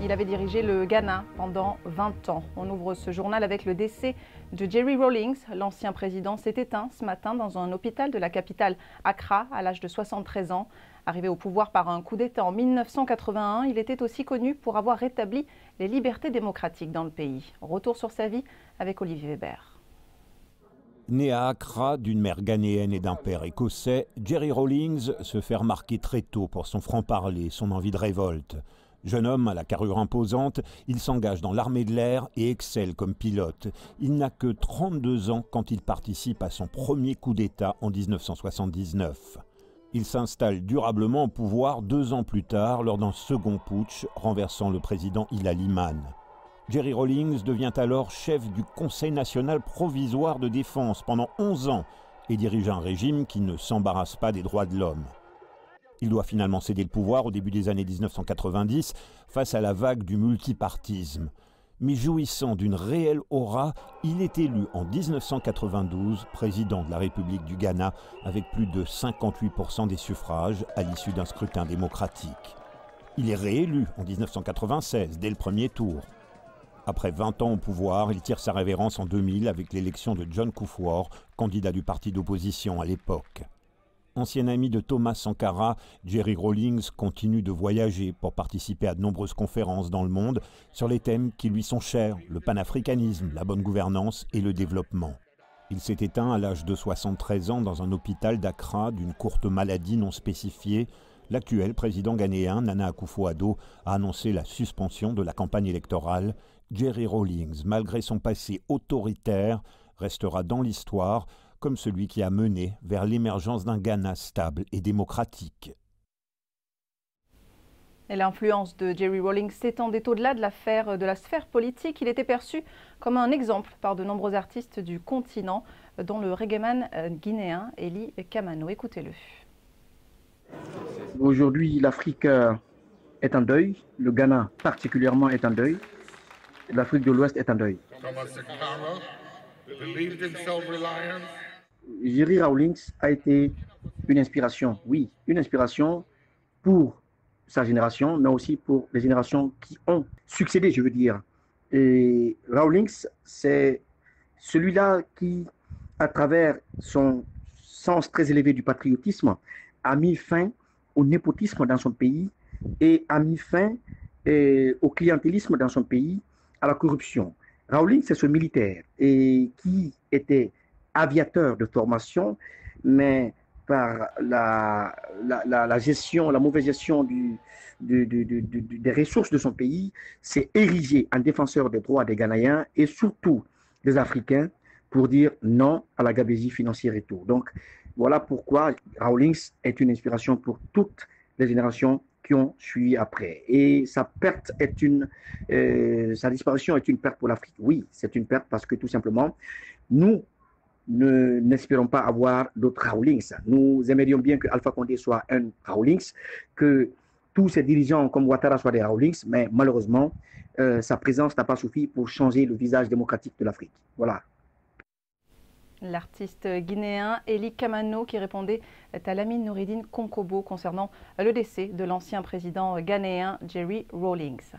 Il avait dirigé le Ghana pendant 20 ans. On ouvre ce journal avec le décès de Jerry Rawlings. L'ancien président s'est éteint ce matin dans un hôpital de la capitale Accra à l'âge de 73 ans. Arrivé au pouvoir par un coup d'État en 1981, il était aussi connu pour avoir rétabli les libertés démocratiques dans le pays. Retour sur sa vie avec Olivier Weber. Né à Accra d'une mère ghanéenne et d'un père écossais, Jerry Rawlings se fait remarquer très tôt pour son franc-parler, son envie de révolte. Jeune homme à la carrure imposante, il s'engage dans l'armée de l'air et excelle comme pilote. Il n'a que 32 ans quand il participe à son premier coup d'État en 1979. Il s'installe durablement au pouvoir deux ans plus tard lors d'un second putsch renversant le président Hilal Jerry Rawlings devient alors chef du Conseil national provisoire de défense pendant 11 ans et dirige un régime qui ne s'embarrasse pas des droits de l'homme. Il doit finalement céder le pouvoir au début des années 1990 face à la vague du multipartisme. Mais jouissant d'une réelle aura, il est élu en 1992 président de la République du Ghana avec plus de 58% des suffrages à l'issue d'un scrutin démocratique. Il est réélu en 1996 dès le premier tour. Après 20 ans au pouvoir, il tire sa révérence en 2000 avec l'élection de John Kufuor, candidat du parti d'opposition à l'époque. Ancien ami de Thomas Sankara, Jerry Rawlings continue de voyager pour participer à de nombreuses conférences dans le monde sur les thèmes qui lui sont chers, le panafricanisme, la bonne gouvernance et le développement. Il s'est éteint à l'âge de 73 ans dans un hôpital d'Accra d'une courte maladie non spécifiée l'actuel président ghanéen Nana Akufo-Addo a annoncé la suspension de la campagne électorale. Jerry Rawlings, malgré son passé autoritaire, restera dans l'histoire comme celui qui a mené vers l'émergence d'un Ghana stable et démocratique. L'influence de Jerry Rawlings s'étendait au-delà de la sphère politique. Il était perçu comme un exemple par de nombreux artistes du continent, dont le reggaeman euh, guinéen Eli Kamano. Écoutez-le. Aujourd'hui, l'Afrique euh, est en deuil, le Ghana particulièrement est en deuil, l'Afrique de l'Ouest est en deuil. Jerry Rawlings a été une inspiration, oui, une inspiration pour sa génération, mais aussi pour les générations qui ont succédé, je veux dire. Et Rawlings, c'est celui-là qui, à travers son sens très élevé du patriotisme, a mis fin au népotisme dans son pays et a mis fin eh, au clientélisme dans son pays, à la corruption. Rowling, c'est ce militaire et qui était aviateur de formation, mais par la, la, gestion, la mauvaise gestion du, des ressources de son pays, s'est érigé en défenseur des droits des Ghanéens et surtout des Africains pour dire non à la gabésie financière et tout. Donc, voilà pourquoi Rawlings est une inspiration pour toutes les générations qui ont suivi après. Et sa perte est une, euh, sa disparition est une perte pour l'Afrique. Oui, c'est une perte parce que tout simplement, nous n'espérons pas avoir d'autres Rawlings. Nous aimerions bien que Alpha Condé soit un Rawlings, que tous ses dirigeants comme Ouattara soient des Rawlings, mais malheureusement, euh, sa présence n'a pas suffi pour changer le visage démocratique de l'Afrique. Voilà. L'artiste guinéen Eli Kamano qui répondait à Lamine Nouridine Konkobo concernant le décès de l'ancien président ghanéen Jerry Rawlings.